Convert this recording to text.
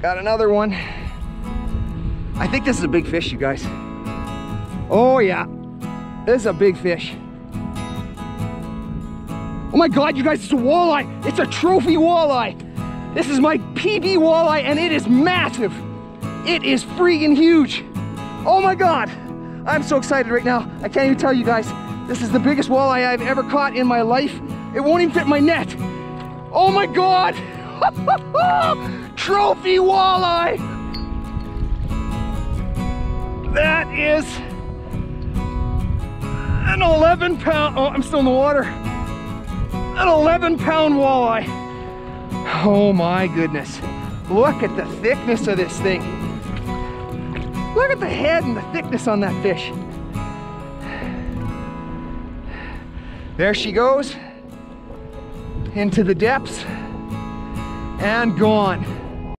Got another one. I think this is a big fish, you guys. Oh yeah, this is a big fish. Oh my God, you guys, it's a walleye. It's a trophy walleye. This is my PB walleye and it is massive. It is freaking huge. Oh my God. I'm so excited right now. I can't even tell you guys. This is the biggest walleye I've ever caught in my life. It won't even fit my net. Oh my God. Oh, Trophy walleye. That is an 11 pound, oh, I'm still in the water. An 11 pound walleye. Oh my goodness. Look at the thickness of this thing. Look at the head and the thickness on that fish. There she goes into the depths and gone.